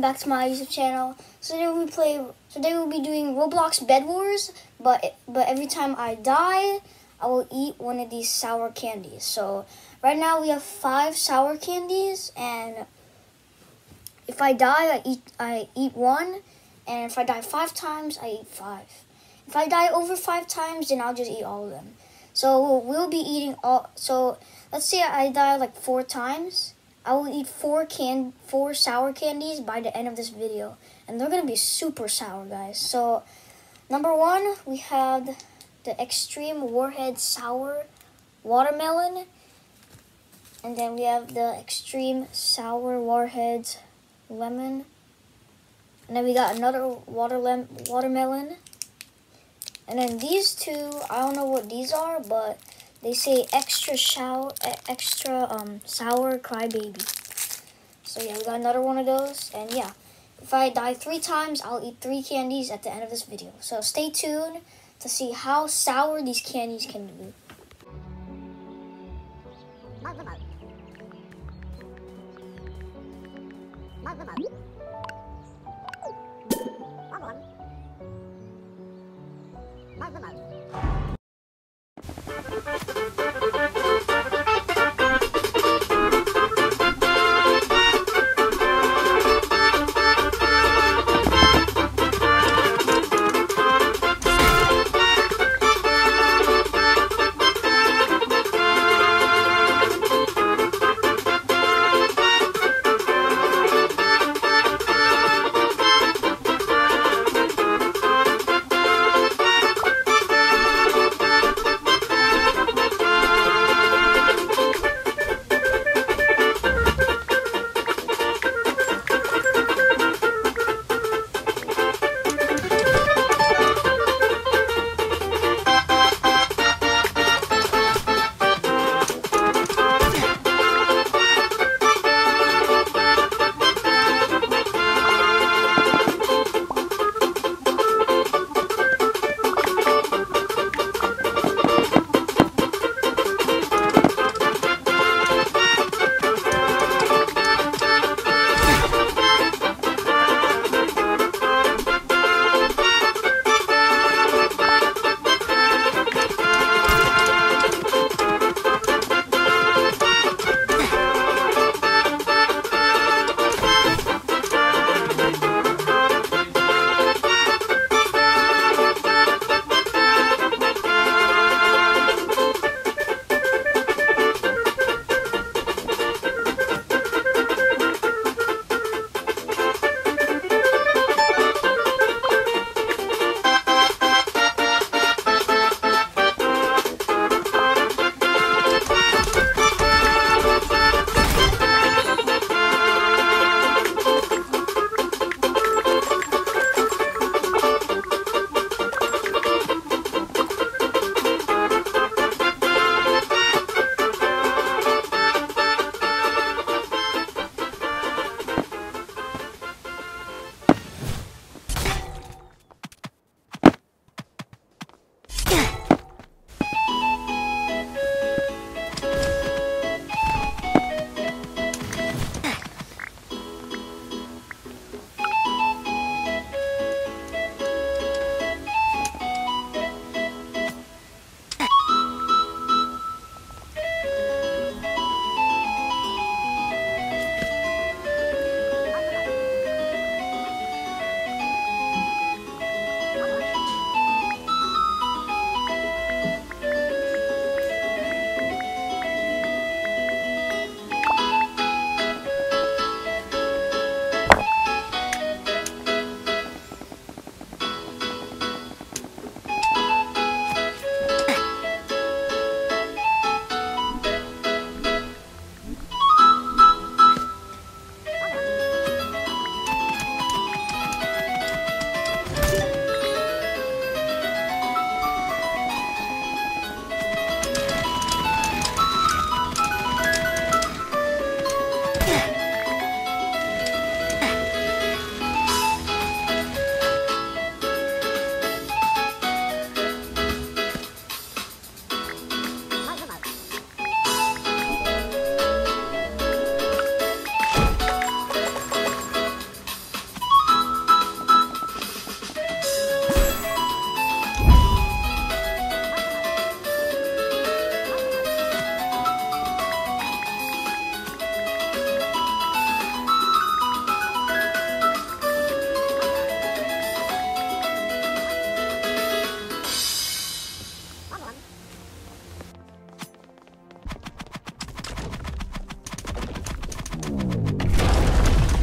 Welcome back to my YouTube channel. So today we play. Today we'll be doing Roblox Bed Wars, but but every time I die, I will eat one of these sour candies. So right now we have five sour candies, and if I die, I eat I eat one, and if I die five times, I eat five. If I die over five times, then I'll just eat all of them. So we'll be eating all. So let's say I die like four times. I will eat four can four sour candies by the end of this video, and they're gonna be super sour, guys. So number one, we have the Extreme Warhead Sour Watermelon, and then we have the Extreme Sour Warheads Lemon, and then we got another water watermelon. And then these two, I don't know what these are, but they say extra shower, extra um, sour crybaby. So yeah, we got another one of those. And yeah, if I die three times, I'll eat three candies at the end of this video. So stay tuned to see how sour these candies can be.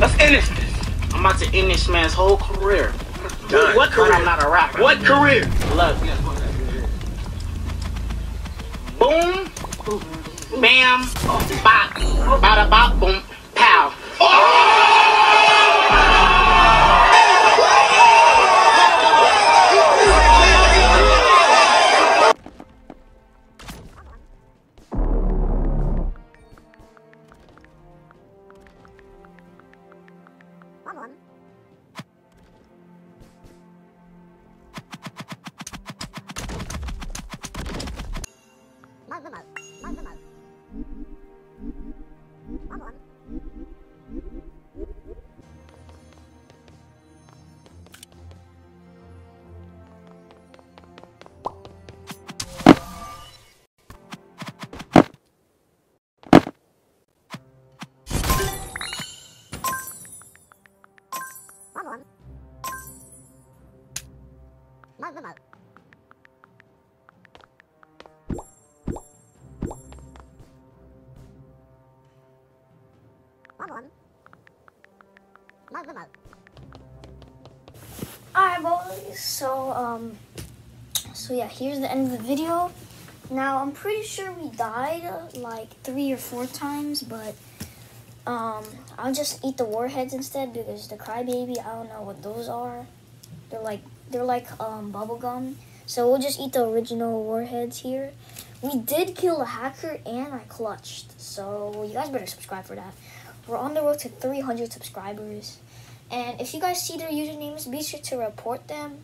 Finish this. I'm about to end this man's whole career. Done. What career? I'm not a rapper. What career? Look. Boom. Bam. Bop. Bada bop. Boom. Alright so um so yeah, here's the end of the video. Now I'm pretty sure we died like three or four times, but um I'll just eat the warheads instead because the crybaby, I don't know what those are. They're like they're like um bubble gum. So we'll just eat the original warheads here. We did kill a hacker and I clutched. So you guys better subscribe for that. We're on the road to 300 subscribers. And if you guys see their usernames, be sure to report them.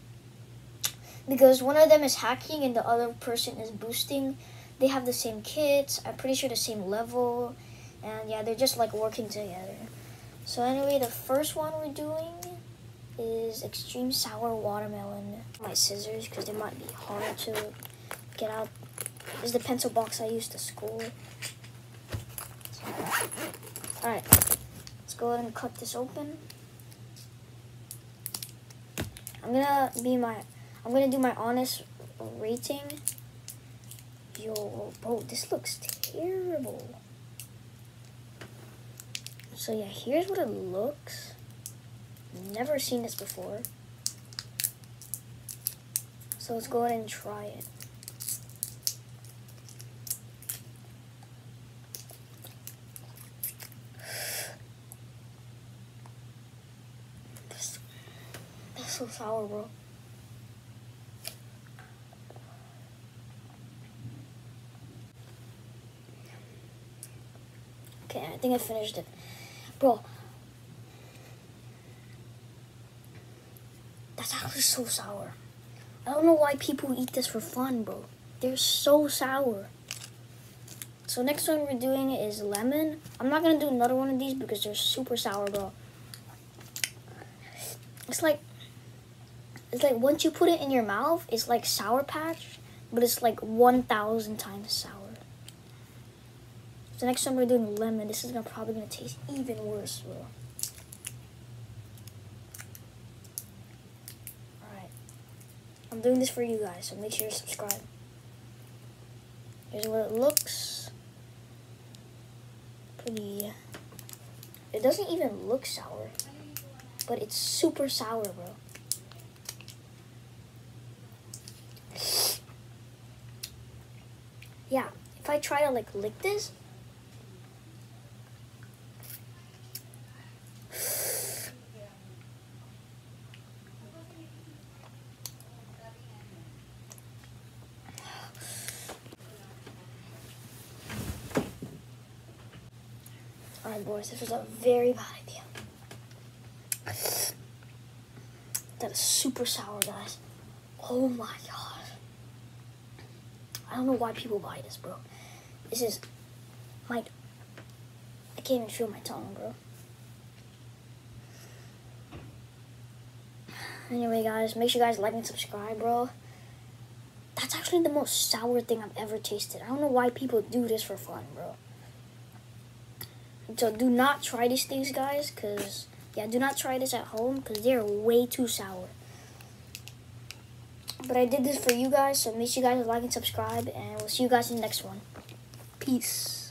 Because one of them is hacking and the other person is boosting. They have the same kits, I'm pretty sure the same level. And yeah, they're just like working together. So anyway, the first one we're doing is Extreme Sour Watermelon. My scissors, because they might be hard to get out. This is the pencil box I used to school. Alright, let's go ahead and cut this open. I'm gonna be my, I'm gonna do my honest rating. Yo, bro, this looks terrible. So yeah, here's what it looks. Never seen this before. So let's go ahead and try it. This, that's so sour, bro. Okay, I think I finished it. Bro, that's actually so sour. I don't know why people eat this for fun, bro. They're so sour. So next one we're doing is lemon. I'm not gonna do another one of these because they're super sour, bro. It's like it's like once you put it in your mouth, it's like sour patch, but it's like 1,000 times sour. So next time we're doing lemon, this is gonna probably gonna taste even worse, bro. Alright. I'm doing this for you guys, so make sure to subscribe. Here's what it looks. Pretty it doesn't even look sour. But it's super sour, bro. Yeah, if I try to like lick this, Alright, boys, this was a very bad idea. That is super sour, guys. Oh my god. I don't know why people buy this, bro. This is my. I can't even feel my tongue, bro. Anyway, guys, make sure you guys like and subscribe, bro. That's actually the most sour thing I've ever tasted. I don't know why people do this for fun, bro. So do not try these things, guys, because, yeah, do not try this at home, because they're way too sour. But I did this for you guys, so make sure you guys like and subscribe, and we'll see you guys in the next one. Peace.